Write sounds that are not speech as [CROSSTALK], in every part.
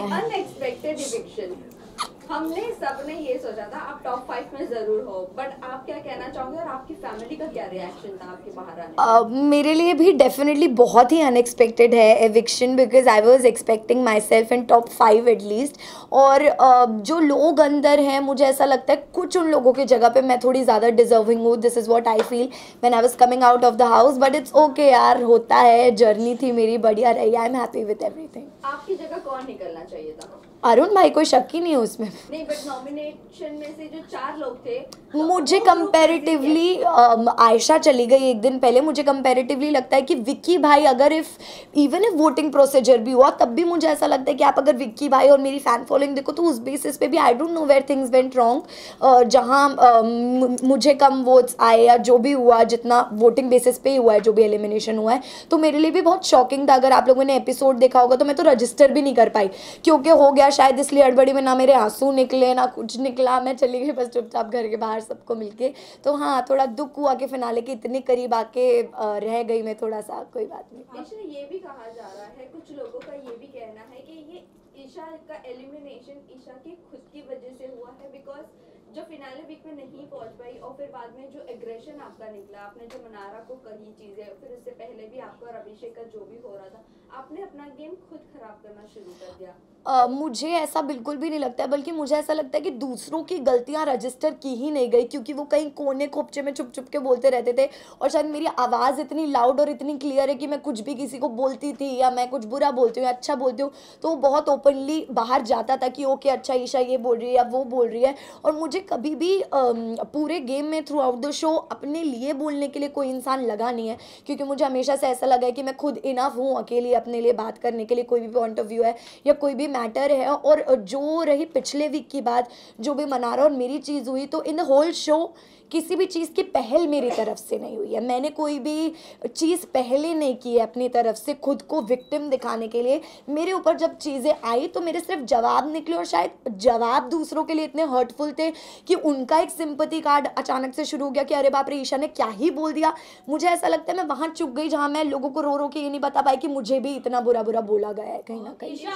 Unexpected eviction हमने सबने ये सोचा था आप टॉप फाइव में ज़रूर हो बट आप क्या कहना चाहोगे और आपकी फैमिली का क्या रिएक्शन था आपके बाहर आने Uh, मेरे लिए भी डेफिनेटली बहुत ही अनएक्सपेक्टेड है eviction because I was expecting myself in top five at least और uh, जो लोग अंदर हैं मुझे ऐसा लगता है कुछ उन लोगों की जगह पे मैं थोड़ी ज़्यादा डिजर्विंग हूँ। This is what I feel when I was coming out of the house but it's okay यार होता है जर्नी थी मेरी बढ़िया रही I am happy with everything आपकी जगह कौन निकलना चाहिए था? अरुण भाई कोई शक ही नहीं है उसमें। नहीं बट नॉमिनेशन में से जो चार लोग थे मुझे वो कंपैरेटिवली आयशा चली गई एक दिन पहले। मुझे कंपैरेटिवली लगता है कि विक्की भाई अगर if even if voting procedure भी हुआ तब भी मुझे ऐसा लगता है कि आप अगर विक्की भाई और मेरी फ़ैन फॉलोइंग देखो तो उस बेसिस पे भी I don't know where things went wrong जहाँ मुझे कम वोट्स आए या जो भी हुआ जितना वोटिंग बेसिस पे हुआ है जो भी एलिमिनेशन हुआ है। तो मेरे लिए भी बहुत शॉकिंग था। अगर आप लोगों ने एपिसोड देखा होगा तो मैं तो रजिस्टर भी नहीं कर पाई। क्योंकि हो गया शायद इसलिए हड़बड़ी में ना मेरे आँसू निकले, ना कुछ निकला। मैं चली गई बस चुपचाप घर के बाहर सबको मिलके। तो हाँ थोड़ा दुख हुआ कि फिनाले के इतने करीब आके रह गई मैं थोड़ा सा। कोई बात नहीं। ये भी कहा जा रहा है, कुछ लोगों का ये भी कहना है कि ये ईशा का एलिमिनेशन ईशा की खुद की वजह से हुआ है बिकॉज़ जो फिनाले वीक में नहीं पहुँच पाई और फिर बाद में जो एग्रेशन आपका निकला आपने जो मनारा को कही चीज़ें फिर उससे पहले भी आपका और अभिषेक का जो भी हो रहा था आपने अपना गेम खुद खराब करना शुरू कर दिया? अ, मुझे ऐसा बिल्कुल भी नहीं लगता है बल्कि मुझे ऐसा लगता है कि दूसरों की गलतियाँ रजिस्टर की ही नहीं गई क्योंकि वो कहीं कोने खोपचे में छुप छुप के बोलते रहते थे और शायद मेरी आवाज़ इतनी लाउड और इतनी क्लियर है कि मैं कुछ भी किसी को बोलती थी या मैं कुछ बुरा बोलती हूँ या अच्छा बोलती हूँ तो वो बहुत ओपनली बाहर जाता था कि ओके अच्छा ईशा ये बोल रही है या वो बोल रही है। और मुझे कभी भी पूरे गेम में थ्रू आउट द शो अपने लिए बोलने के लिए कोई इंसान लगा नहीं है, क्योंकि मुझे हमेशा से ऐसा लगा है कि मैं खुद इनफ हूँ अकेली अपने लिए बात करने के लिए, कोई भी पॉइंट ऑफ़ व्यू है या कोई भी मैटर है और जो रही पिछले वीक की बात, जो भी मनारा और मेरी चीज़ हुई तो इन द होल शो किसी भी चीज़ की पहल मेरी तरफ़ से नहीं हुई है। मैंने कोई भी चीज़ पहले नहीं की है अपनी तरफ़ से खुद को विक्टिम दिखाने के लिए। मेरे ऊपर जब चीज़ें आई तो मेरे सिर्फ़ जवाब निकले और शायद जवाब दूसरों के लिए इतने हर्टफुल थे कि उनका एक सिंपति कार्ड अचानक से शुरू हो गया कि अरे बाप रे, ईशा ने क्या ही बोल दिया। मुझे ऐसा लगता है मैं वहाँ चुप गई जहाँ मैं लोगों को रो रो के ये नहीं बता पाई कि मुझे भी इतना बुरा बुरा बोला गया है कहीं ना कहीं।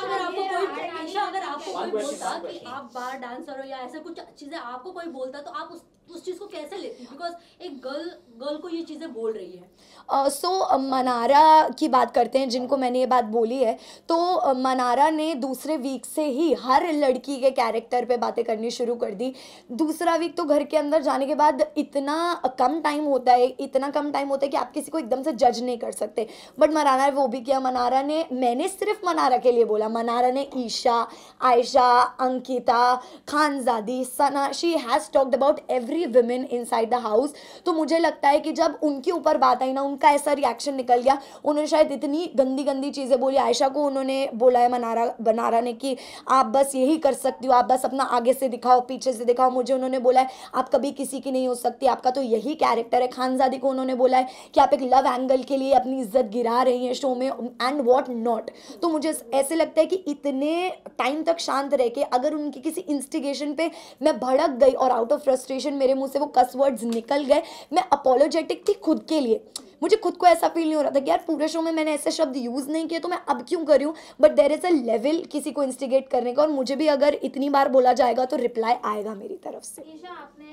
आप बार डांसर हो या ऐसा कुछ चीज़ें आपको कोई बोलता तो आप उस उस चीज़ को कैसे लेती बिकॉज़ एक गर्ल गर्ल को ये चीज़ें बोल रही है। सो uh, so, मनारा की बात करते हैं जिनको मैंने ये बात बोली है तो अ, मनारा ने दूसरे वीक से ही हर लड़की के कैरेक्टर पे बातें करनी शुरू कर दी। दूसरा वीक तो घर के अंदर जाने के बाद इतना कम टाइम होता है इतना कम टाइम होता है कि आप किसी को एकदम से जज नहीं कर सकते। बट मनारा ने वो भी किया। मनारा ने मैंने सिर्फ़ मनारा के लिए बोला। मनारा ने Isha Ayesha Ankita Khanzaadi Sana she has talked about every women inside the house तो मुझे लगता है कि जब उनके ऊपर बात आई ना, उनका ऐसा रिएक्शन निकल गया, उन्होंने शायद इतनी गंदी गंदी चीज़ें बोली। आयशा को उन्होंने बोला है मनारा बनारा ने कि आप बस यही कर सकती हो, आप बस अपना आगे से दिखाओ, पीछे से दिखाओ। मुझे उन्होंने बोला है, आप कभी किसी की नहीं हो सकती, आपका तो यही कैरेक्टर है। खानजादी को उन्होंने बोला है कि आप एक लव एंगल के लिए अपनी इज़्ज़त गिरा रही हैं शो में एंड वॉट नॉट तो मुझे ऐसे लगता है कि इतने टाइम तक शांत रह के अगर उनकी किसी इंस्टिगेशन पे मैं भड़क गई और आउट ऑफ़ फ्रस्ट्रेशन मेरे मुँह से वो कस वर्ड्स निकल गए। मैं अपोलोजेटिक थी खुद के लिए। मुझे खुद को ऐसा फील नहीं हो रहा था कि यार पूरे शो में मैंने ऐसे शब्द यूज़ नहीं किए तो मैं अब क्यों कर? रही हूँ but there is a level किसी को इंस्टिगेट करने का और मुझे भी अगर इतनी बार बोला जाएगा तो रिप्लाई आएगा मेरी तरफ़ से। आपने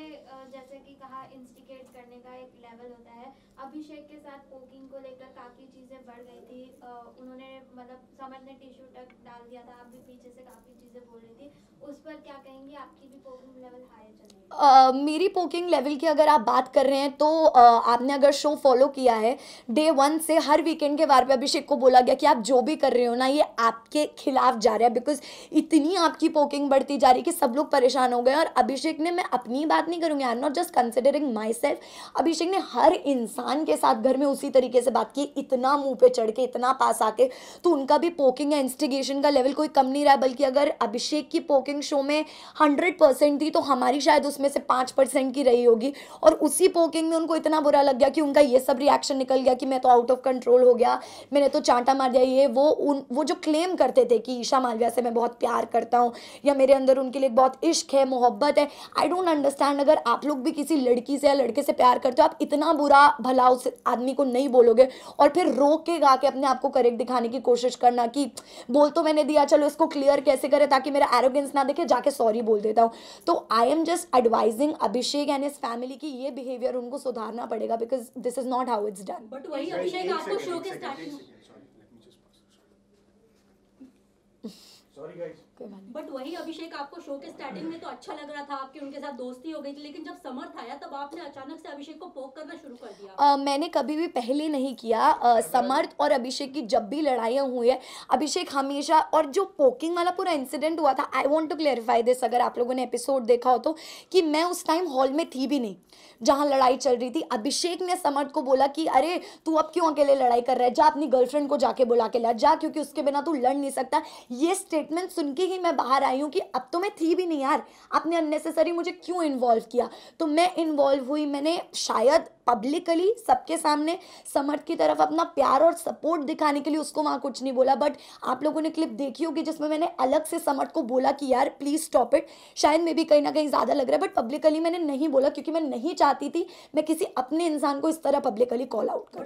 जैसे कि कहा इंस्टिगेट करने का एक लेवल होता है। अभिषेक के साथ पोकिंग को लेकर काफ़ी चीज़ें बढ़ गई थी। उन्होंने मतलब समझ ने टिश्यू तक डाल दिया था। आप भी पीछे से काफ़ी चीज़ें बोल रही थी। उस पर क्या कहेंगी? आपकी भी पोकिंग लेवल हाई चल अ, मेरी पोकिंग लेवल की अगर आप बात कर रहे हैं तो अ, आपने अगर शो फॉलो किया है डे वन से हर वीकेंड के वार पे अभिषेक को बोला गया कि आप जो भी कर रहे हो ना ये आपके खिलाफ जा रहा है बिकॉज़ इतनी आपकी पोकिंग बढ़ती जा रही है कि सब लोग परेशान हो गए और अभिषेक ने मैं अपनी बात नहीं करूँगी I am not just considering myself Abhishek ने हर इंसान के साथ घर में उसी तरीके से बात की इतना मुँह पे चढ़ के इतना पास आके तो उनका भी पोकिंग या इंस्टिगेशन का लेवल कोई कम नहीं रहा बल्कि अगर अभिषेक की पोकिंग शो में हंड्रेड परसेंट थी तो हमारी शायद उसमें से पाँच परसेंट की रही होगी। और उसी पोकिंग में उनको इतना बुरा लग गया कि उनका ये सब रिएक्शन निकल गया कि मैं तो आउट ऑफ़ कंट्रोल हो गया, मैंने तो चांटा मार दिया। ये वो उन, वो जो क्लेम करते थे कि ईशा मालविया से मैं बहुत प्यार करता हूँ या मेरे अंदर उनके लिए बहुत इश्क है, मोहब्बत है आई डोंट अंडरस्टैंड अगर आप लोग भी किसी लड़की से या लड़के से प्यार करते हो, आप इतना बुरा भला उस आदमी को नहीं बोलोगे। और फिर रोक के गा के अपने आप को करेक्ट दिखाने की कोशिश करना कि बोल तो मैंने दिया, चलो इसको क्लियर कैसे करें ताकि मेरा एरोगेंस ना देखे, जाके सॉरी बोल देता हूँ। तो I am just advising Abhishek and इस फैमिली की ये बिहेवियर उनको सुधारना पड़ेगा because this is not how it's done but वही अभिषेक आपको शो के starting sorry second. [LAUGHS] Guys. But वही अभिषेक आपको शो के स्टार्टिंग में तो अच्छा लग रहा था आपकी उनके साथ दोस्ती हो गई थी लेकिन जब समर्थ आया तब आपने अचानक से अभिषेक को पोक करना शुरू कर दिया। अ, मैंने कभी भी पहले नहीं किया। अ, समर्थ और अभिषेक की जब भी लड़ाइयाँ हुई है अभिषेक हमेशा और जो पोकिंग वाला पूरा इंसिडेंट हुआ था I want to clarify this अगर आप लोगों ने एपिसोड देखा हो तो कि मैं उस टाइम हॉल में थी भी नहीं जहाँ लड़ाई चल रही थी। अभिषेक ने समर्थ को बोला कि अरे तू अब क्यों अकेले लड़ाई कर रहा है? जा अपनी गर्लफ्रेंड को जाके बुला के ला जा क्योंकि उसके बिना तू लड़ नहीं सकता। ये स्टेटमेंट सुन के ही मैं बाहर आई हूँ कि अब तो मैं थी भी नहीं यार आपने अननेसेसरी मुझे क्यों इन्वॉल्व किया तो मैं इन्वॉल्व हुई मैंने शायद पब्लिकली सबके सामने समर्थ की तरफ़ अपना प्यार और सपोर्ट दिखाने के लिए उसको वहाँ कुछ नहीं बोला बट आप लोगों ने क्लिप देखी होगी जिसमें मैंने अलग से समर्थ को बोला कि यार प्लीज़ स्टॉप इट शायद मे भी कहीं ना कहीं ज़्यादा लग रहा है बट पब्लिकली मैंने नहीं बोला क्योंकि मैं नहीं चाहती थी मैं किसी अपने इंसान को इस तरह पब्लिकली कॉल आउट करूँ?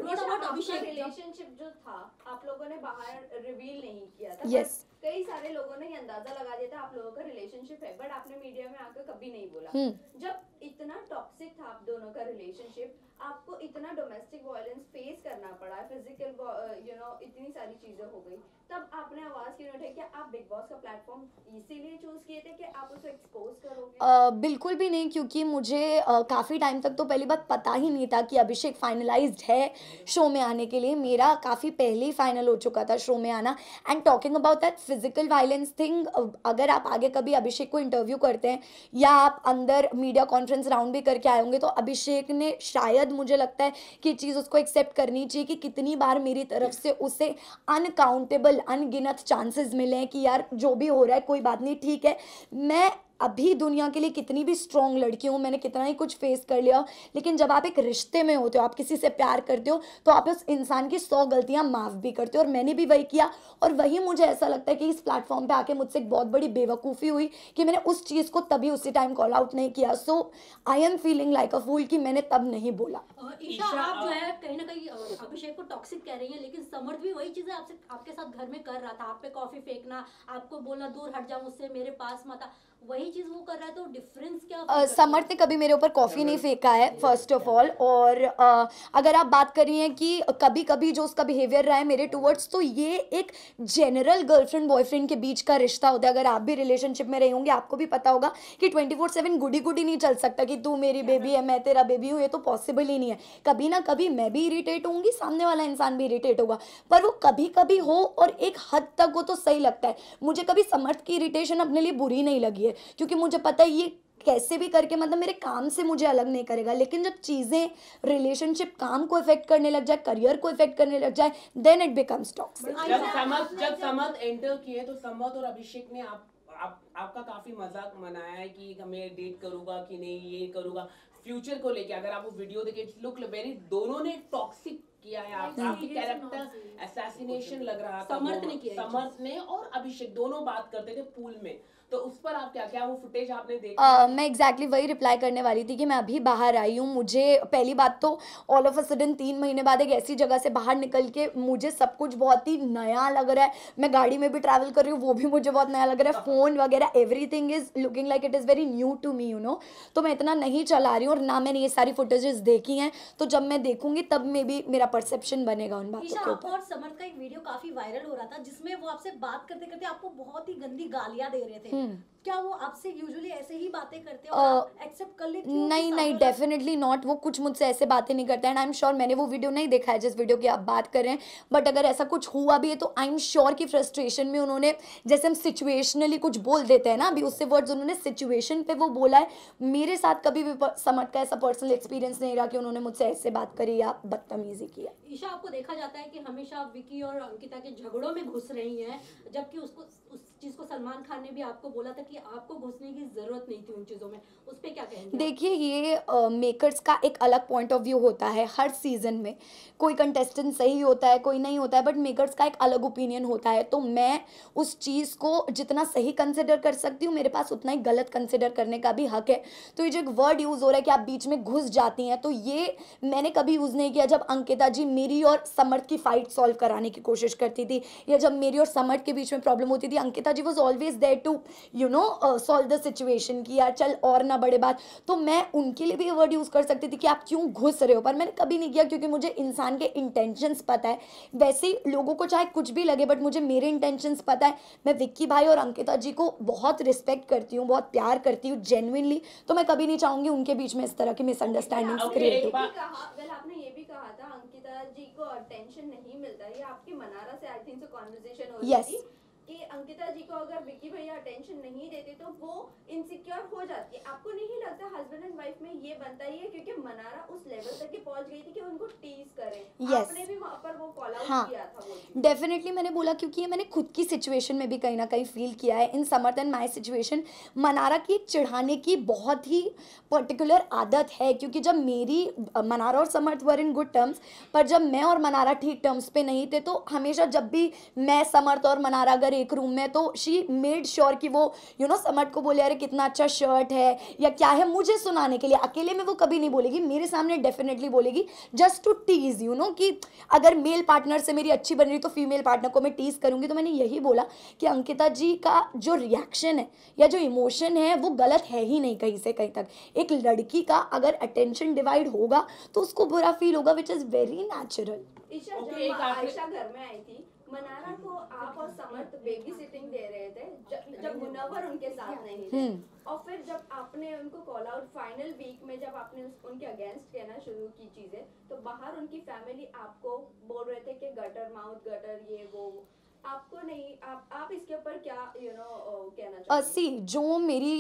रिलेशनशिप जो था आप लोगों ने बाहर रिवील नहीं किया था यस Yes. कई सारे लोगों ने ये अंदाज़ा लगा दिया था आप लोगों का रिलेशनशिप है बट आपने मीडिया में आकर कभी नहीं बोला हम्म। जब इतना टॉक्सिक था आप दोनों का रिलेशनशिप आपको इतना डोमेस्टिक वायलेंस फेस करना पड़ा फ़िज़िकल यू नो इतनी सारी चीज़ें हो गई। तब आपने आवाज़ क्यों उठाई? क्या आप बिग बॉस का प्लेटफॉर्म इसीलिए चूज़ किए थे कि आप उसको एक्सपोज करोगे? अ, बिल्कुल भी नहीं क्योंकि मुझे uh, काफ़ी टाइम तक तो पहली बात पता ही नहीं था कि अभिषेक फाइनलाइज्ड है शो में आने के लिए। मेरा काफ़ी पहले ही फाइनल हो चुका था शो में आना। And talking about that physical violence thing अगर आप आगे कभी अभिषेक को इंटरव्यू करते हैं या आप अंदर मीडिया कॉन्फ्रेंस राउंड भी करके आए होंगे तो अभिषेक ने शायद मुझे लगता है कि चीज़ उसको एक्सेप्ट करनी चाहिए कि कितनी बार मेरी तरफ़ से उसे अनकाउंटेबल अनगिनत चांसेस मिले हैं कि यार जो भी हो रहा है कोई बात नहीं ठीक है। मैं अभी दुनिया के लिए कितनी भी स्ट्रॉन्ग लड़की हूँ मैंने कितना ही कुछ फेस कर लिया लेकिन जब आप एक रिश्ते में होते हो आप किसी से प्यार करते हो तो आप उस इंसान की सौ गलतियाँ माफ़ भी करते हो और मैंने भी वही किया और वही मुझे ऐसा लगता है कि इस प्लेटफॉर्म पे आके मुझसे एक बहुत बड़ी बेवकूफ़ी हुई कि मैंने उस चीज़ को तभी उसी टाइम कॉल आउट नहीं किया। So I am feeling like a fool कि मैंने तब नहीं बोला। ईशा आप जो है कहीं ना कहीं अभिषेक को टॉक्सिक कह रही है लेकिन समर्थ भी वही चीज़ें आपसे आपके साथ घर में कर रहा था आप पे कॉफ़ी फेंकना आपको बोलना दूर हट जाओ मुझसे मेरे पास मत आ। वही चीज़ वो कर रहा है तो डिफरेंस क्या अ, समर्थ ने कभी मेरे ऊपर कॉफ़ी नहीं फेंका है फ़र्स्ट ऑफ़ ऑल और अ, अगर आप बात कर रही हैं कि कभी कभी जो उसका बिहेवियर रहा है मेरे टूवर्ड्स तो ये एक जनरल गर्लफ्रेंड बॉयफ्रेंड के बीच का रिश्ता होता है। अगर आप भी रिलेशनशिप में रहे होंगे आपको भी पता होगा कि twenty four seven goody goody नहीं चल सकता कि तू मेरी बेबी है मैं तेरा बेबी हूँ ये तो पॉसिबल ही नहीं है। कभी ना कभी मैं भी इरीटेट होंगी सामने वाला इंसान भी इरीटेट होगा। पर वो कभी कभी हो और एक हद तक वो तो सही लगता है। मुझे कभी समर्थ की इरीटेशन अपने लिए बुरी नहीं लगी है। क्योंकि मुझे पता है ये कैसे भी करके मतलब मेरे काम से मुझे अलग नहीं करेगा। लेकिन जब चीज़ें रिलेशनशिप काम को इफ़ेक्ट करने लग जाए करियर को इफ़ेक्ट करने लग जाए देन इट बिकम्स टॉक्सिक जब से समत जब जब- समत एंटर किए तो समत और अभिषेक ने आप आप आपका काफ़ी मज़ाक मनाया है कि मैं डेट करूँगा कि नहीं ये करूँगा। फ्यूचर को लेके अगर आप वो वीडियो देखे लुक वेरी दोनों ने टॉक्सिक किया है आप, Like आपकी कैरेक्टर असैसिनेशन लग रहा था समर्थ ने किया समर्थ ने और अभिषेक दोनों बात करते थे पूल में। तो उस पर आप क्या क्या वो फुटेज आपने देखा? Uh, मैं एग्जैक्टली exactly वही रिप्लाई करने वाली थी कि मैं अभी बाहर आई हूँ। मुझे पहली बात तो ऑल ऑफ़ अ सडन तीन महीने बाद एक ऐसी जगह से बाहर निकल के मुझे सब कुछ बहुत ही नया लग रहा है। मैं गाड़ी में भी ट्रैवल कर रही हूँ वो भी मुझे बहुत नया लग रहा है। फ़ोन वगैरह everything is looking like it is very new to me you know तो मैं इतना नहीं चला रही हूँ और ना मैंने ये सारी फुटेजेस देखी हैं। तो जब मैं देखूँगी तब मे भी मेरा परसेप्शन बनेगा उन बातों के ऊपर और समर्थ का एक वीडियो काफ़ी वायरल हो रहा था जिसमें वो आपसे बात करते करते आपको बहुत ही गंदी गालियाँ दे रहे थे हम्म। क्या वो आपसे यूजुअली ऐसे ही बातें करते हैं एक्सेप्ट कर लेती हो नहीं नहीं डेफिनेटली नॉट वो कुछ मुझसे ऐसे बातें नहीं करते एंड आई एम श्योर मैंने वो वीडियो नहीं देखा है जिस वीडियो की आप बात कर रहे हैं. बट अगर ऐसा कुछ हुआ भी है तो आई एम श्योर कि फ्रस्ट्रेशन में उन्होंने जैसे हम सिचुएशनली कुछ बोल देते हैं ना अभी उससे वर्ड्स उन्होंने सिचुएशन पे वो बोला है. मेरे साथ कभी भी समझ का ऐसा पर्सनल एक्सपीरियंस नहीं रहा कि उन्होंने मुझसे ऐसे बात करी या बदतमीजी की है। ईशा आपको देखा जाता है कि हमेशा विकी और अंकिता के झगड़ों में घुस रही हैं, जबकि उसको, उस चीज़ को सलमान खान ने भी आपको बोला था कि आपको घुसने की ज़रूरत नहीं थी उन चीज़ों में। उस पे क्या कहेंगे देखिए, ये मेकर्स का एक अलग पॉइंट ऑफ़ व्यू होता है हर सीज़न में। कोई कंटेस्टेंट सही होता है, कोई नहीं होता है बट मेकर्स का एक अलग ओपिनियन होता है। तो मैं उस चीज़ को जितना सही कंसिडर कर सकती हूँ, मेरे पास उतना ही गलत कंसिडर करने का भी हक है। तो ये जो एक वर्ड यूज़ हो रहा है कि आप बीच में घुस जाती हैं तो ये मैंने कभी यूज़ नहीं किया। जब अंकिता जी मेरी और समर्थ की फाइट सॉल्व कराने की कोशिश करती थी। या जब मेरी और समर्थ के बीच में प्रॉब्लम होती थी Ankita ji was always there to you know solve the situation कि यार चल और ना बड़े बात। तो मैं उनके लिए भी वर्ड यूज़ कर सकती थी कि आप क्यों घुस रहे हो? पर मैंने कभी नहीं किया क्योंकि मुझे इंसान के इंटेंशंस पता है। वैसे ही लोगों को चाहे कुछ भी लगे बट मुझे मेरे इंटेंशंस पता है। मैं विक्की भाई और अंकिता जी को बहुत रिस्पेक्ट करती हूँ बहुत प्यार करती हूँ जेन्युइनली तो मैं कभी नहीं चाहूँगी उनके बीच में इस तरह की मिसअंडरस्टैंडिंग्स क्रिएट हो। ये भी बात- कहा था अंकिता जी को टेंशन नहीं मिलता ये आपकी मनारा से आई थिंक से कॉन्वर्सेशन हो रही Yes. थी कि अंकिता जी को अगर विक्की भैया अटेंशन नहीं देते तो वो इनसिक्योर हो जाती है। आपको नहीं लगता हस्बैंड एंड वाइफ में ये बनता ही है? क्योंकि मनारा उस लेवल तक के पहुँच गई थी कि उनको टीज करें। Yes. आपने भी वहाँ पर वो कॉल आउट हाँ। किया था वो डेफिनेटली मैंने बोला क्योंकि ये मैंने खुद की सिचुएशन में भी कहीं ना कहीं फील किया है। In Samarth and my situation Mannara की चिढ़ाने की बहुत ही पर्टिकुलर आदत है क्योंकि जब मेरी मनारा और समर्थ वर इन गुड टर्म्स पर जब मैं और मनारा ठीक टर्म्स पे नहीं थे तो हमेशा जब भी मैं समर्थ और मनारा अगर एक रूम में तो शी मेड श्योर कि वो यू नो समर्थ को बोले, अरे, कितना अच्छा शर्ट है, या क्या है मुझे सुनाने के लिए। अकेले में वो कभी नहीं बोलेगी, मेरे सामने डेफिनेटली बोलेगी just to tease you know कि अगर मेल पार्टनर से मेरी अच्छी बन रही तो फीमेल पार्टनर को मैं टीज करूँगी। तो मैंने यही बोला कि अंकिता जी का जो रिएक्शन है, या जो इमोशन है, वो गलत है ही नहीं कहीं से कहीं तक। एक लड़की का अगर अटेंशन डिवाइड होगा तो उसको बुरा फील होगा which is very natural Isha Okay, जब एक आयशा घर में आई थी मनारा को आप और समर्थ बेबी सिटिंग दे रहे थे जब जब मुनव्वर उनके साथ नहीं थे। हम्म। और फिर जब आपने उनको कॉल आउट फाइनल वीक में जब आपने उनके अगेंस्ट कहना शुरू की चीज़ें तो बाहर उनकी फैमिली आपको बोल रहे थे कि गटर माउथ गटर ये वो। आपको नहीं आप आप इसके ऊपर क्या यू नो कहना चाहते हैं सी जो मेरी